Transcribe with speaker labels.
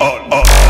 Speaker 1: Oh, oh.